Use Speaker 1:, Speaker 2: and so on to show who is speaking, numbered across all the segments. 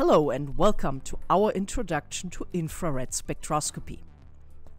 Speaker 1: Hello and welcome to our introduction to infrared spectroscopy.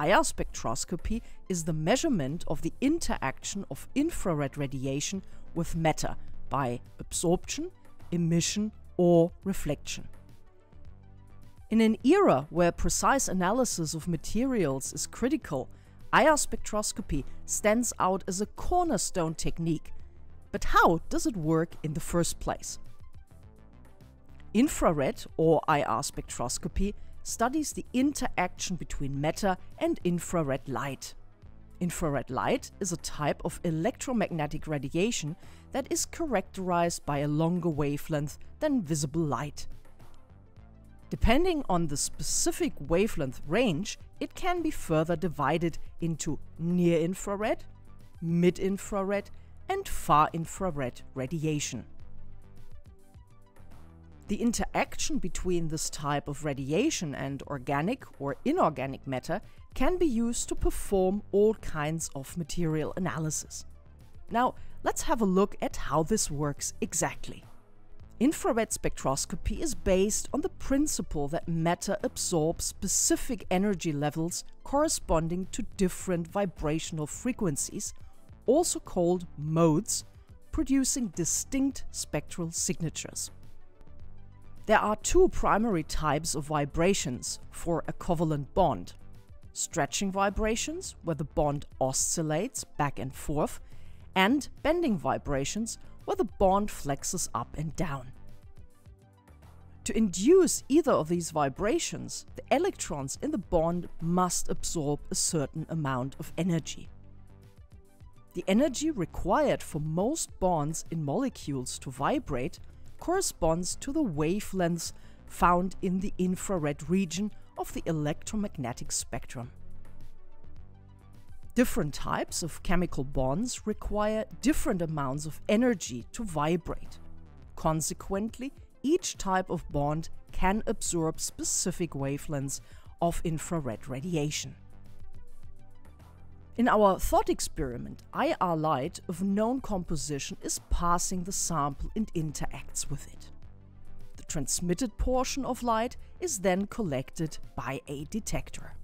Speaker 1: IR spectroscopy is the measurement of the interaction of infrared radiation with matter by absorption, emission, or reflection. In an era where precise analysis of materials is critical, IR spectroscopy stands out as a cornerstone technique. But how does it work in the first place? Infrared or IR spectroscopy studies the interaction between matter and infrared light. Infrared light is a type of electromagnetic radiation that is characterized by a longer wavelength than visible light. Depending on the specific wavelength range, it can be further divided into near infrared, mid infrared, and far infrared radiation. The interaction between this type of radiation and organic or inorganic matter can be used to perform all kinds of material analysis. Now, let's have a look at how this works exactly. Infrared spectroscopy is based on the principle that matter absorbs specific energy levels corresponding to different vibrational frequencies, also called modes, producing distinct spectral signatures. There are two primary types of vibrations for a covalent bond. Stretching vibrations, where the bond oscillates back and forth, and bending vibrations, where the bond flexes up and down. To induce either of these vibrations, the electrons in the bond must absorb a certain amount of energy. The energy required for most bonds in molecules to vibrate corresponds to the wavelengths found in the infrared region of the electromagnetic spectrum. Different types of chemical bonds require different amounts of energy to vibrate. Consequently, each type of bond can absorb specific wavelengths of infrared radiation. In our thought experiment, IR light of known composition is passing the sample and interacts with it. The transmitted portion of light is then collected by a detector.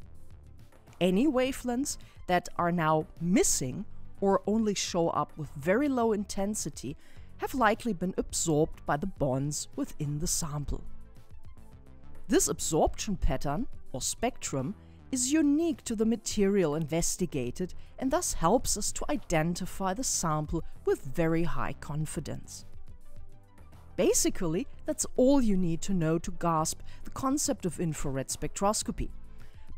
Speaker 1: Any wavelengths that are now missing or only show up with very low intensity have likely been absorbed by the bonds within the sample. This absorption pattern, or spectrum, is unique to the material investigated and thus helps us to identify the sample with very high confidence. Basically, that's all you need to know to grasp the concept of infrared spectroscopy.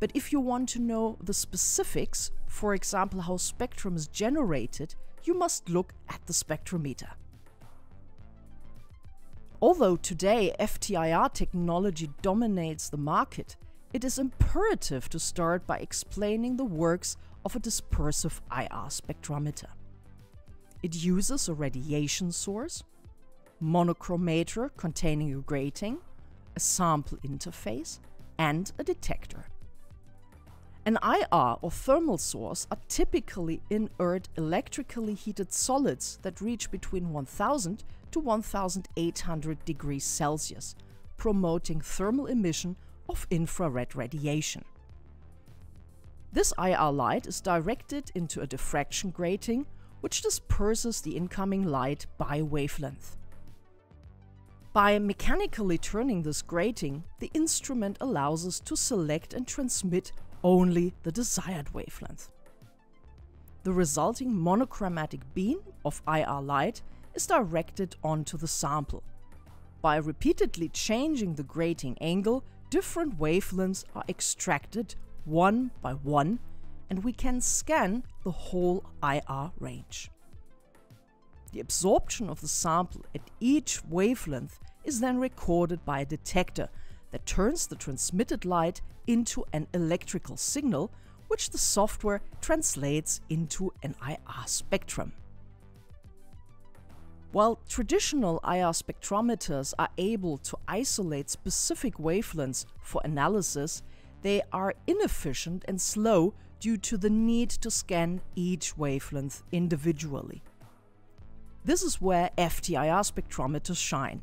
Speaker 1: But if you want to know the specifics, for example how spectrum is generated, you must look at the spectrometer. Although today FTIR technology dominates the market, it is imperative to start by explaining the works of a dispersive IR spectrometer. It uses a radiation source, monochromator containing a grating, a sample interface, and a detector. An IR or thermal source are typically inert electrically heated solids that reach between 1000 to 1800 degrees Celsius, promoting thermal emission of infrared radiation. This IR light is directed into a diffraction grating which disperses the incoming light by wavelength. By mechanically turning this grating, the instrument allows us to select and transmit only the desired wavelength. The resulting monochromatic beam of IR light is directed onto the sample. By repeatedly changing the grating angle, different wavelengths are extracted one by one and we can scan the whole IR range. The absorption of the sample at each wavelength is then recorded by a detector that turns the transmitted light into an electrical signal, which the software translates into an IR spectrum. While traditional IR spectrometers are able to isolate specific wavelengths for analysis, they are inefficient and slow due to the need to scan each wavelength individually. This is where FTIR spectrometers shine.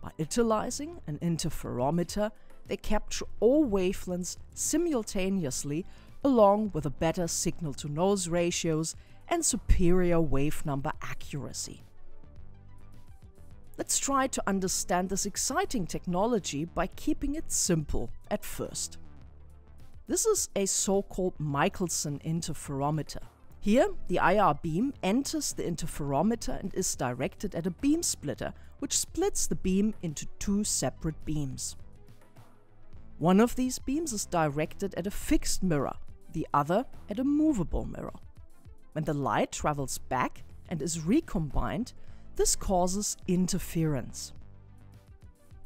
Speaker 1: By utilizing an interferometer, they capture all wavelengths simultaneously along with a better signal to noise ratios and superior wave number accuracy. Let's try to understand this exciting technology by keeping it simple at first. This is a so-called Michelson interferometer. Here, the IR beam enters the interferometer and is directed at a beam splitter, which splits the beam into two separate beams. One of these beams is directed at a fixed mirror, the other at a movable mirror. When the light travels back and is recombined, this causes interference.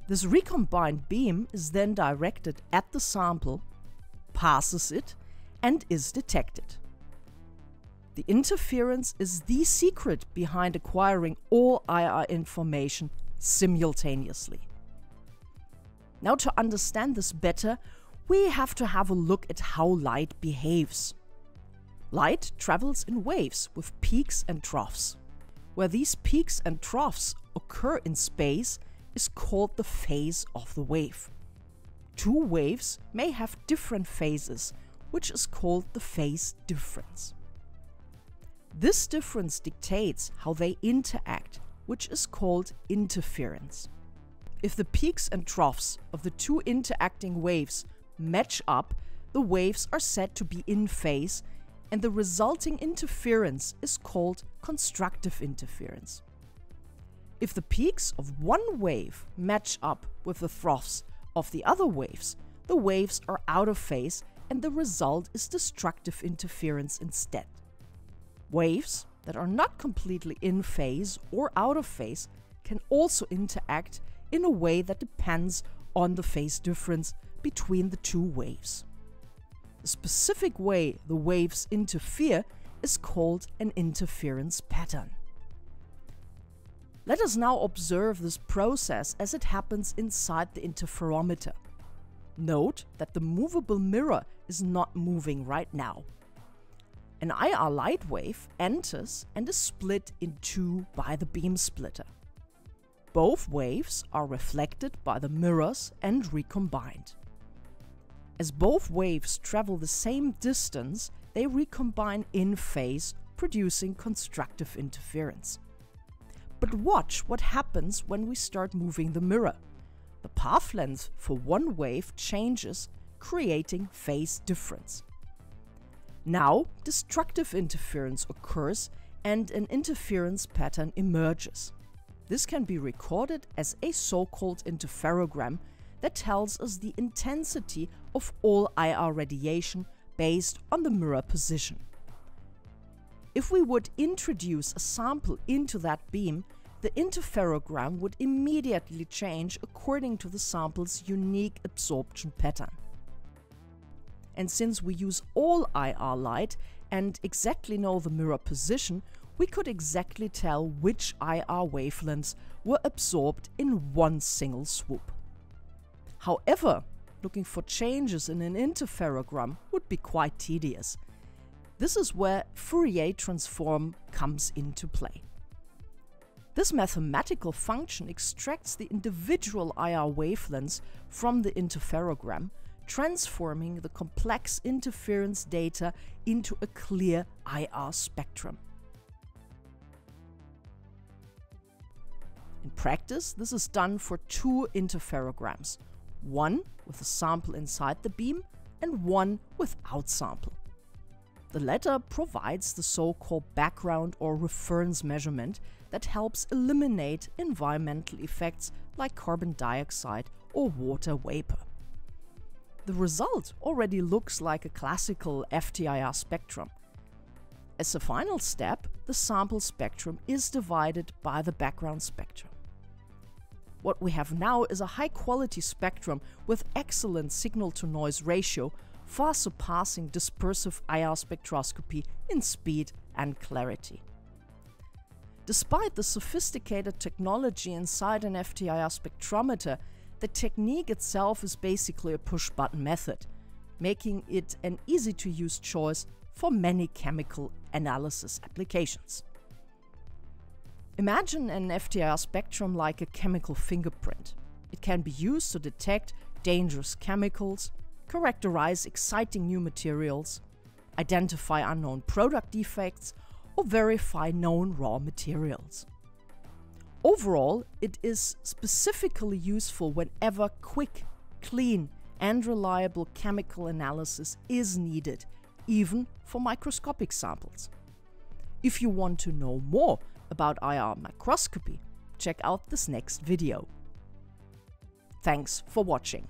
Speaker 1: This recombined beam is then directed at the sample, passes it, and is detected. The interference is the secret behind acquiring all IR information simultaneously. Now, to understand this better, we have to have a look at how light behaves. Light travels in waves with peaks and troughs. Where these peaks and troughs occur in space is called the phase of the wave. Two waves may have different phases, which is called the phase difference. This difference dictates how they interact, which is called interference. If the peaks and troughs of the two interacting waves match up, the waves are said to be in phase and the resulting interference is called constructive interference. If the peaks of one wave match up with the troughs of the other waves, the waves are out of phase and the result is destructive interference instead. Waves that are not completely in phase or out of phase can also interact in a way that depends on the phase difference between the two waves. Specific way the waves interfere is called an interference pattern. Let us now observe this process as it happens inside the interferometer. Note that the movable mirror is not moving right now. An IR light wave enters and is split in two by the beam splitter. Both waves are reflected by the mirrors and recombined. As both waves travel the same distance, they recombine in phase, producing constructive interference. But watch what happens when we start moving the mirror. The path length for one wave changes, creating phase difference. Now, destructive interference occurs and an interference pattern emerges. This can be recorded as a so-called interferogram that tells us the intensity of all IR radiation based on the mirror position. If we would introduce a sample into that beam, the interferogram would immediately change according to the sample's unique absorption pattern. And since we use all IR light and exactly know the mirror position, we could exactly tell which IR wavelengths were absorbed in one single swoop. However, looking for changes in an interferogram would be quite tedious. This is where Fourier transform comes into play. This mathematical function extracts the individual IR wavelengths from the interferogram, transforming the complex interference data into a clear IR spectrum. In practice, this is done for two interferograms, one with a sample inside the beam and one without sample. The latter provides the so-called background or reference measurement that helps eliminate environmental effects like carbon dioxide or water vapor. The result already looks like a classical FTIR spectrum. As a final step, the sample spectrum is divided by the background spectrum. What we have now is a high quality spectrum with excellent signal to noise ratio, far surpassing dispersive IR spectroscopy in speed and clarity. Despite the sophisticated technology inside an FTIR spectrometer, the technique itself is basically a push button method, making it an easy to use choice for many chemical analysis applications. Imagine an FTIR spectrum like a chemical fingerprint. It can be used to detect dangerous chemicals, characterize exciting new materials, identify unknown product defects, or verify known raw materials. Overall, it is specifically useful whenever quick, clean, and reliable chemical analysis is needed, even for microscopic samples. If you want to know more about IR microscopy, check out this next video. Thanks for watching.